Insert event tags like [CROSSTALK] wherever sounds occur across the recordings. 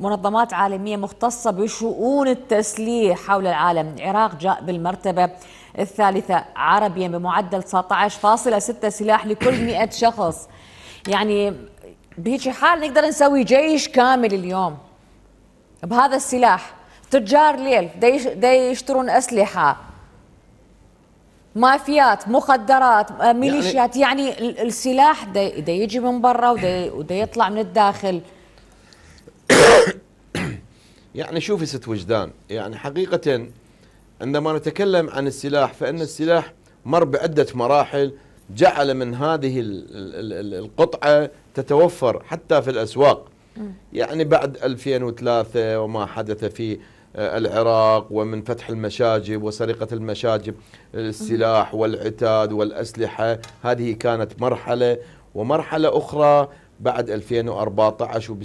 منظمات عالمية مختصة بشؤون التسليح حول العالم. العراق جاء بالمرتبة الثالثة عربيا بمعدل 19.6 سلاح لكل 100 شخص. يعني بهيك حال نقدر نسوي جيش كامل اليوم بهذا السلاح. تجار ليل دا يشترون أسلحة. مافيات مخدرات آه، ميليشيات. يعني, يعني السلاح دا يجي من برا ودا يطلع من الداخل. [COUGHS] يعني شوفي ست وجدان يعني حقيقة عندما نتكلم عن السلاح فإن السلاح مر بعدة مراحل جعل من هذه القطعة تتوفر حتى في الأسواق. يعني بعد 2003 وما حدث في آه، العراق ومن فتح المشاجب وسرقة المشاجب السلاح والعتاد والأسلحة هذه كانت مرحلة. ومرحلة أخرى بعد 2014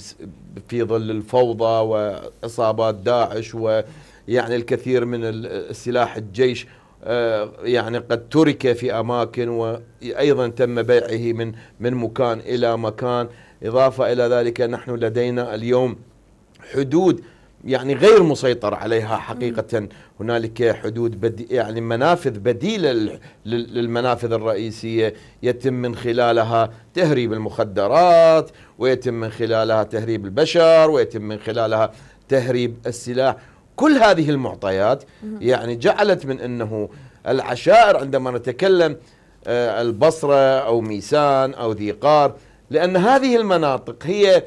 في ظل الفوضى وإصابات داعش ويعني الكثير من السلاح الجيش آه، يعني قد ترك في أماكن وأيضا تم بيعه من من مكان إلى مكان. إضافة إلى ذلك نحن لدينا اليوم حدود يعني غير مسيطر عليها حقيقة. هنالك حدود بدي يعني منافذ بديلة للمنافذ الرئيسية يتم من خلالها تهريب المخدرات ويتم من خلالها تهريب البشر ويتم من خلالها تهريب السلاح. كل هذه المعطيات يعني جعلت من أنه العشائر عندما نتكلم آه، البصرة أو ميسان أو ذي قار لأن هذه المناطق هي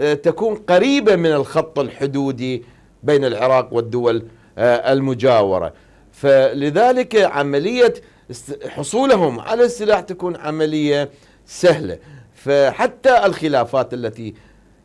تكون قريبة من الخط الحدودي بين العراق والدول آه، المجاورة. فلذلك عملية حصولهم على السلاح تكون عملية سهلة. فحتى الخلافات التي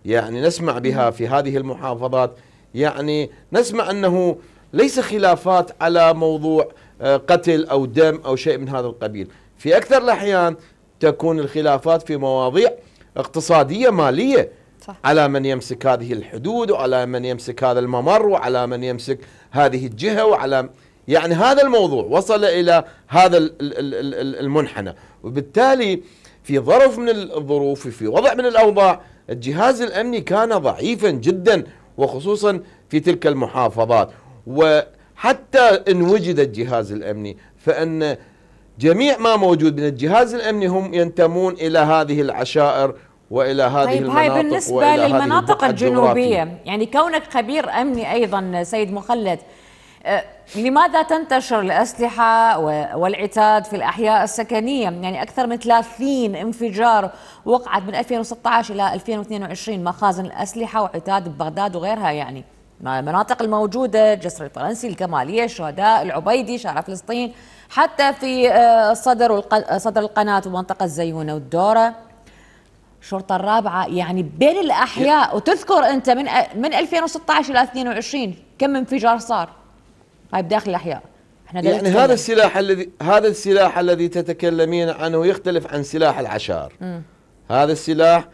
يعني نسمع بها في هذه المحافظات يعني نسمع أنه ليس خلافات على موضوع آه، قتل أو دم أو شيء من هذا القبيل. في أكثر الأحيان تكون الخلافات في مواضيع اقتصادية مالية صح. على من يمسك هذه الحدود وعلى من يمسك هذا الممر وعلى من يمسك هذه الجهة وعلى يعني هذا الموضوع وصل إلى هذا المنحنى وبالتالي في ظرف من الظروف في وضع من الأوضاع الجهاز الأمني كان ضعيفا جدا وخصوصا في تلك المحافظات وحتى إن وجد الجهاز الأمني فإن جميع ما موجود من الجهاز الأمني هم ينتمون إلى هذه العشائر وإلى هذه طيب المناطق هاي بالنسبة للمناطق الجنوبية. يعني كونك خبير أمني أيضا سيد مخلد أه، لماذا تنتشر الأسلحة والعتاد في الأحياء السكنية؟ يعني أكثر من 30 انفجار وقعت من 2016 إلى 2022 مخازن الأسلحة وعتاد ببغداد وغيرها. يعني المناطق الموجودة جسر الفرنسي الكمالية الشهداء العبيدي شارع فلسطين حتى في أه، صدر صدر القناة ومنطقة الزيونة والدورة. الشرطة الرابعة يعني بين الأحياء. وتذكر أنت من من 2016 إلى 22 كم انفجار صار؟ هاي بداخل الأحياء. إحنا يعني هذا السلاح الذي هذا السلاح الذي تتكلمين عنه يختلف عن سلاح العشار. م. هذا السلاح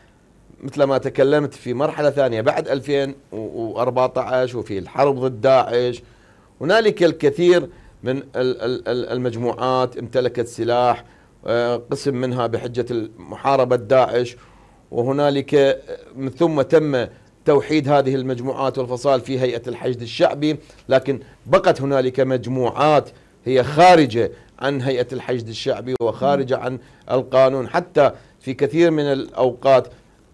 مثل ما تكلمت في مرحلة ثانية بعد 2014 وفي الحرب ضد داعش. هنالك الكثير من المجموعات امتلكت سلاح آه، قسم منها بحجة محاربة داعش وهنالك من ثم تم توحيد هذه المجموعات والفصائل في هيئة الحشد الشعبي لكن بقت هنالك مجموعات هي خارجة عن هيئة الحشد الشعبي وخارجة عن القانون. حتى في كثير من الأوقات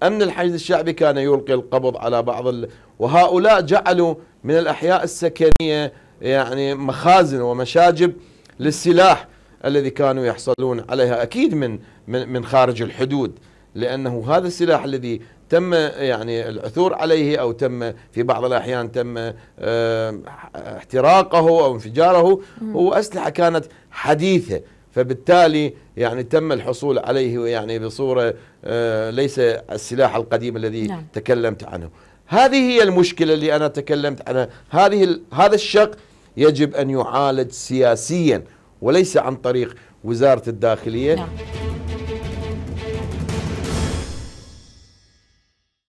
أمن الحشد الشعبي كان يلقي القبض على بعض ال... وهؤلاء جعلوا من الأحياء السكنية يعني مخازن ومشاجب للسلاح الذي كانوا يحصلون عليها أكيد من من, من خارج الحدود. لأنه هذا السلاح الذي تم يعني العثور عليه أو تم في بعض الأحيان تم آه، احتراقه أو انفجاره هو أسلحة كانت حديثة. فبالتالي يعني تم الحصول عليه يعني بصورة آه، ليس السلاح القديم الذي نعم. تكلمت عنه. هذه هي المشكلة اللي أنا تكلمت عنها. هذه هذا الشق يجب أن يعالج سياسيا وليس عن طريق وزارة الداخلية. نعم.